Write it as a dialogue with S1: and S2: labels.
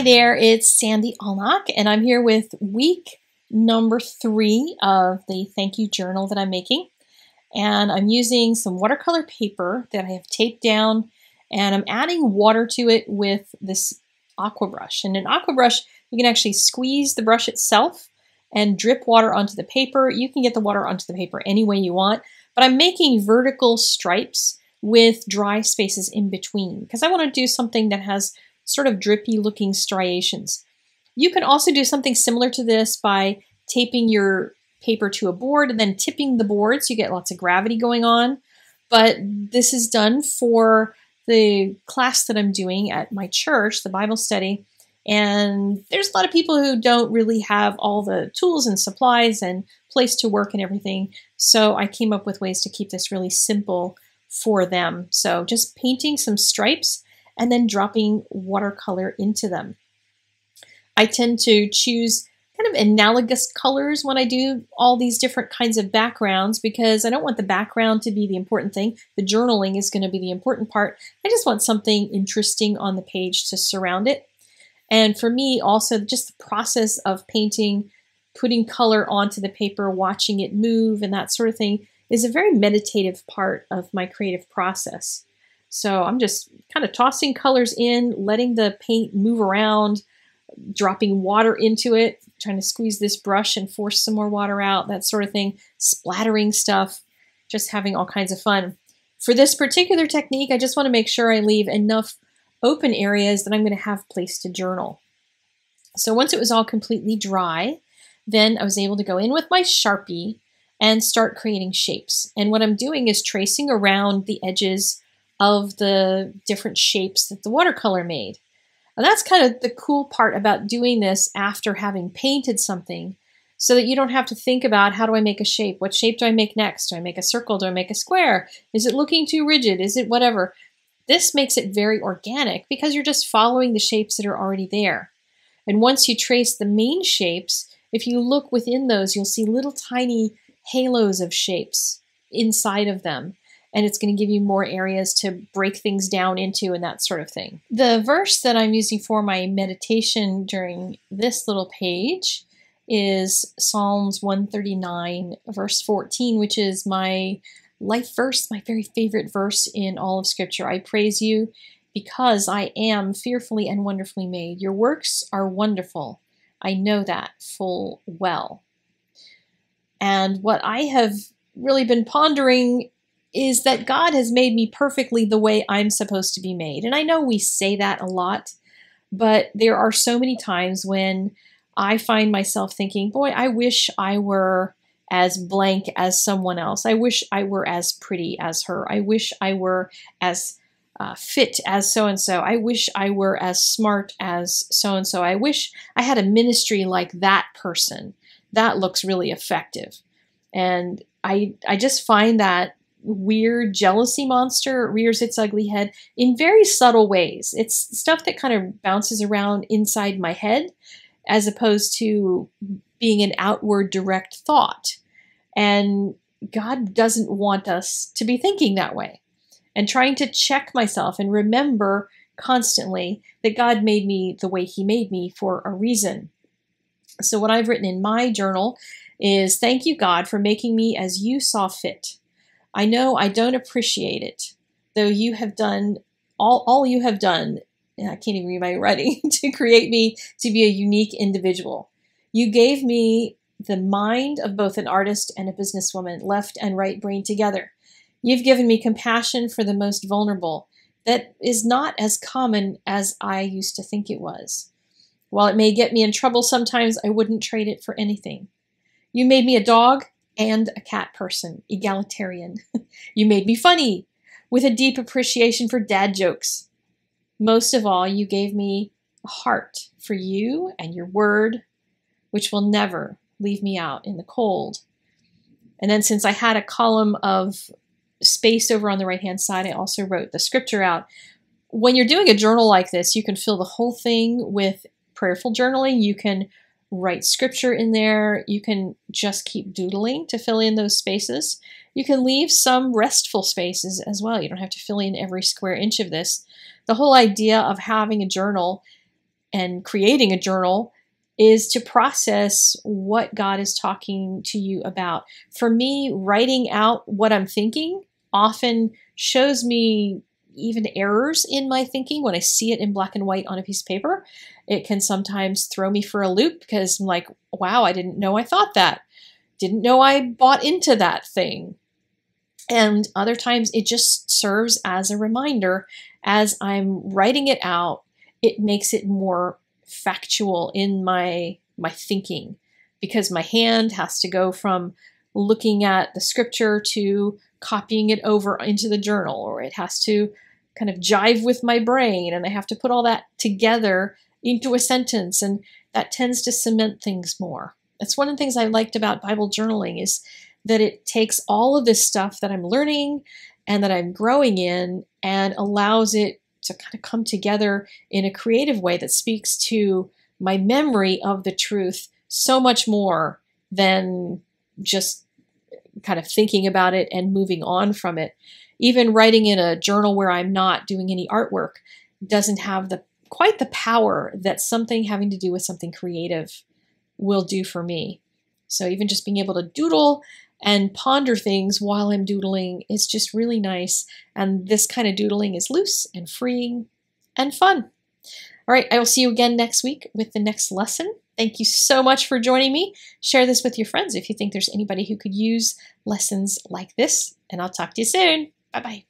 S1: Hi there, it's Sandy Allnock, and I'm here with week number three of the thank you journal that I'm making. And I'm using some watercolor paper that I have taped down, and I'm adding water to it with this aqua brush. And an aqua brush, you can actually squeeze the brush itself and drip water onto the paper. You can get the water onto the paper any way you want, but I'm making vertical stripes with dry spaces in between because I want to do something that has sort of drippy looking striations. You can also do something similar to this by taping your paper to a board and then tipping the board so you get lots of gravity going on. But this is done for the class that I'm doing at my church, the Bible study. And there's a lot of people who don't really have all the tools and supplies and place to work and everything. So I came up with ways to keep this really simple for them. So just painting some stripes and then dropping watercolor into them. I tend to choose kind of analogous colors when I do all these different kinds of backgrounds because I don't want the background to be the important thing. The journaling is going to be the important part. I just want something interesting on the page to surround it. And for me, also, just the process of painting, putting color onto the paper, watching it move, and that sort of thing is a very meditative part of my creative process. So I'm just kind of tossing colors in, letting the paint move around, dropping water into it, trying to squeeze this brush and force some more water out, that sort of thing, splattering stuff, just having all kinds of fun. For this particular technique, I just want to make sure I leave enough open areas that I'm going to have place to journal. So once it was all completely dry, then I was able to go in with my Sharpie and start creating shapes. And what I'm doing is tracing around the edges of the different shapes that the watercolor made. And that's kind of the cool part about doing this after having painted something so that you don't have to think about how do I make a shape? What shape do I make next? Do I make a circle? Do I make a square? Is it looking too rigid? Is it whatever? This makes it very organic because you're just following the shapes that are already there. And once you trace the main shapes, if you look within those, you'll see little tiny halos of shapes inside of them and it's going to give you more areas to break things down into and that sort of thing. The verse that I'm using for my meditation during this little page is Psalms 139, verse 14, which is my life verse, my very favorite verse in all of Scripture. I praise you because I am fearfully and wonderfully made. Your works are wonderful. I know that full well. And what I have really been pondering is that God has made me perfectly the way I'm supposed to be made. And I know we say that a lot, but there are so many times when I find myself thinking, boy, I wish I were as blank as someone else. I wish I were as pretty as her. I wish I were as uh, fit as so and so. I wish I were as smart as so and so. I wish I had a ministry like that person. That looks really effective. And I, I just find that weird jealousy monster rears its ugly head in very subtle ways. It's stuff that kind of bounces around inside my head as opposed to being an outward direct thought. And God doesn't want us to be thinking that way. And trying to check myself and remember constantly that God made me the way He made me for a reason. So, what I've written in my journal is Thank you, God, for making me as you saw fit. I know I don't appreciate it, though you have done all, all you have done. I can't even read my writing to create me to be a unique individual. You gave me the mind of both an artist and a businesswoman, left and right brain together. You've given me compassion for the most vulnerable. That is not as common as I used to think it was. While it may get me in trouble sometimes, I wouldn't trade it for anything. You made me a dog and a cat person, egalitarian. you made me funny, with a deep appreciation for dad jokes. Most of all, you gave me a heart for you and your word, which will never leave me out in the cold. And then, since I had a column of space over on the right hand side, I also wrote the scripture out. When you're doing a journal like this, you can fill the whole thing with prayerful journaling. You can write scripture in there. You can just keep doodling to fill in those spaces. You can leave some restful spaces as well. You don't have to fill in every square inch of this. The whole idea of having a journal and creating a journal is to process what God is talking to you about. For me, writing out what I'm thinking often shows me even errors in my thinking when I see it in black and white on a piece of paper. It can sometimes throw me for a loop because I'm like, wow, I didn't know I thought that. Didn't know I bought into that thing. And other times it just serves as a reminder as I'm writing it out, it makes it more factual in my my thinking because my hand has to go from looking at the scripture to copying it over into the journal or it has to kind of jive with my brain and I have to put all that together into a sentence and that tends to cement things more. That's one of the things I liked about Bible journaling is that it takes all of this stuff that I'm learning and that I'm growing in and allows it to kind of come together in a creative way that speaks to my memory of the truth so much more than just kind of thinking about it and moving on from it. Even writing in a journal where I'm not doing any artwork doesn't have the quite the power that something having to do with something creative will do for me. So even just being able to doodle and ponder things while I'm doodling is just really nice. And this kind of doodling is loose and freeing and fun. All right, I will see you again next week with the next lesson. Thank you so much for joining me. Share this with your friends if you think there's anybody who could use lessons like this, and I'll talk to you soon. Bye bye.